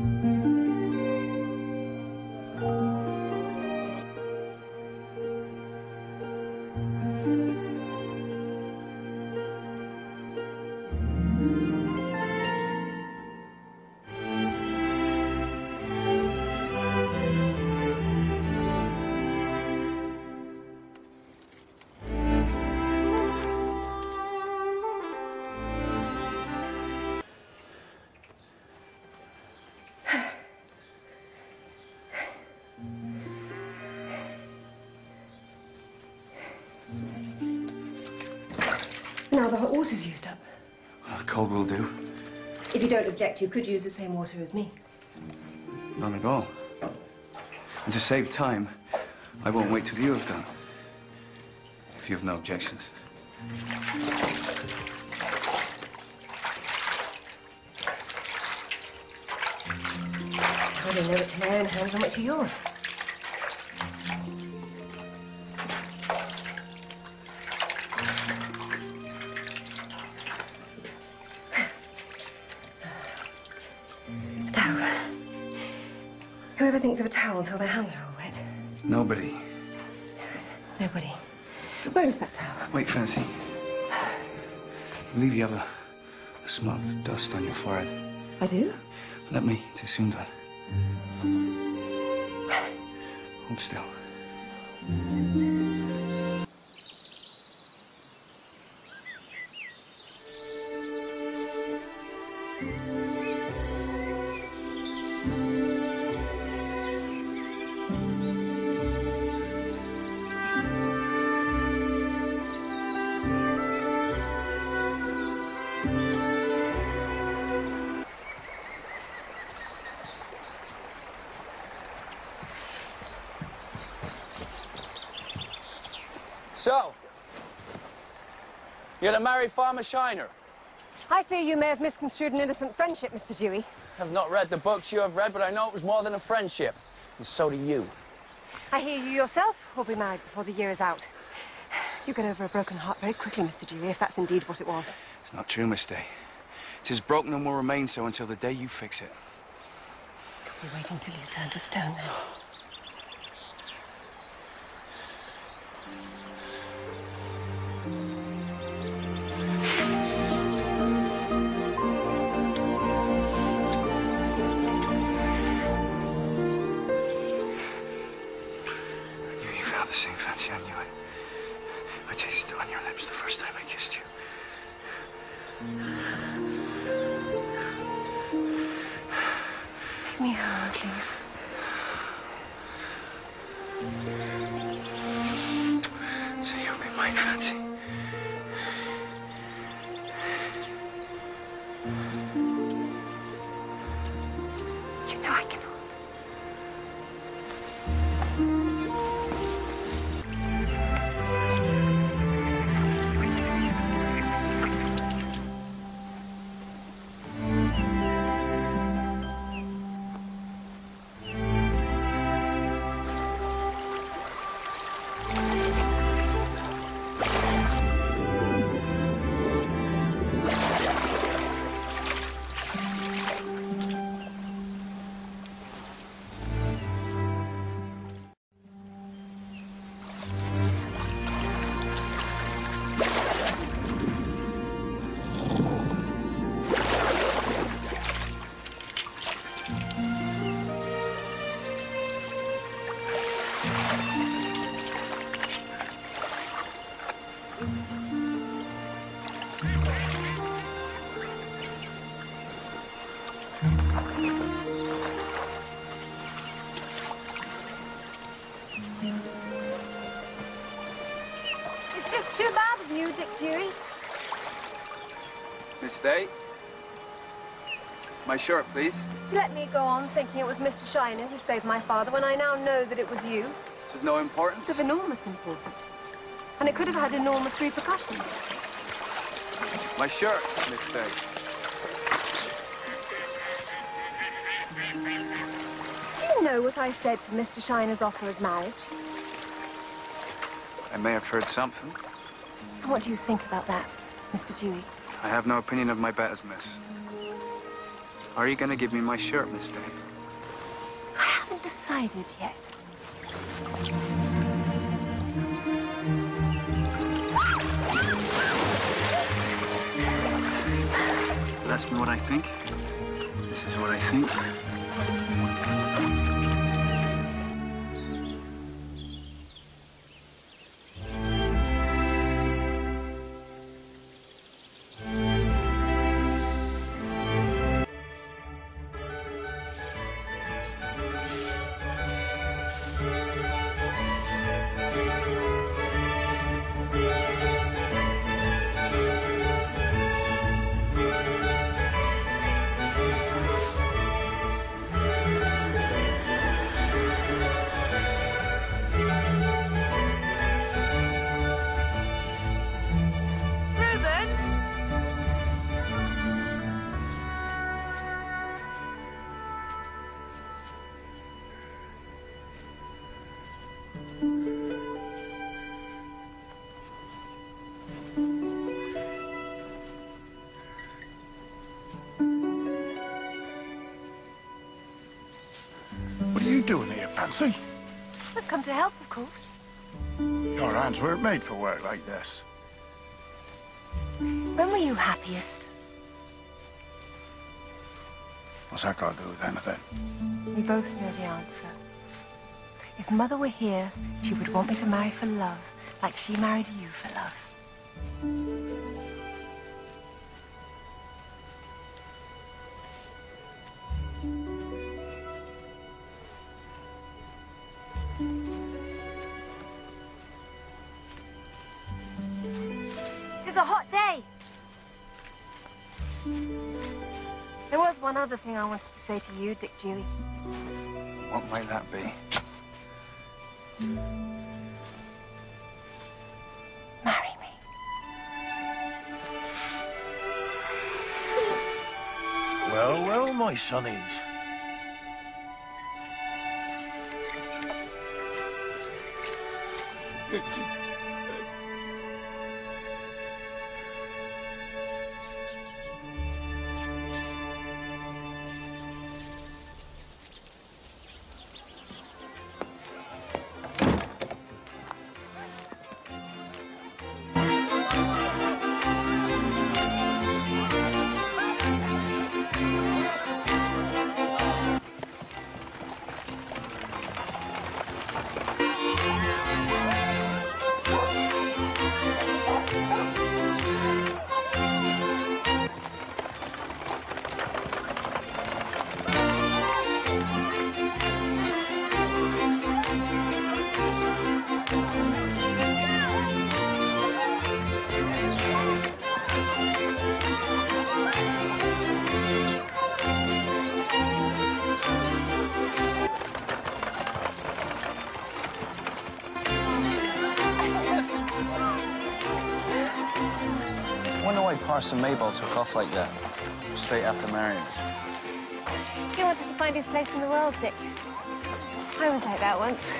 Bye. Now, the hot water's used up. Uh, cold will do. If you don't object, you could use the same water as me. None at all. And to save time, I won't wait till you have done. If you have no objections. I don't know which my own hands and which are yours. A towel. Whoever thinks of a towel until their hands are all wet? Nobody. Nobody. Where is that towel? Wait, Fancy. I believe you have a, a smell of dust on your forehead. I do? Let me. Tis soon done. Hold still. So, you're to marry Farmer Shiner. I fear you may have misconstrued an innocent friendship, Mr. Dewy. I've not read the books you have read, but I know it was more than a friendship. And so do you. I hear you yourself will be married before the year is out. You get over a broken heart very quickly, Mr. Dewy, if that's indeed what it was. It's not true, Miss Day. It is broken and will remain so until the day you fix it. You're waiting till you turn to stone, then. The same fancy. I knew it. I tasted it on your lips the first time I kissed you. Take me home, please. So you'll be mine, Fancy. It's just too bad of you, Dick Dewy. Miss Day? My shirt, please. To let me go on thinking it was Mr. Shiner who saved my father when I now know that it was you. It's of no importance. It's of enormous importance. And it could have had enormous repercussions. My shirt, Miss Day. Do you know what I said to Mr. Shiner's offer of marriage? I may have heard something. What do you think about that, Mr. Dewy? I have no opinion of my betters, miss. Are you gonna give me my shirt, Miss Day? I haven't decided yet. That's what I think. This is what I think. Fancy? I've come to help, of course. Your hands weren't made for work like this. When were you happiest? What's that got to do with anything? We both know the answer. If Mother were here, she would want me to marry for love, like she married you for love. Tis a hot day. There was one other thing I wanted to say to you, Dick Dewy. What might that be? Marry me. Well, well, my sonnies. I wonder why Parson Maybold took off like that, straight after marrying us. He wanted to find his place in the world, Dick. I was like that once.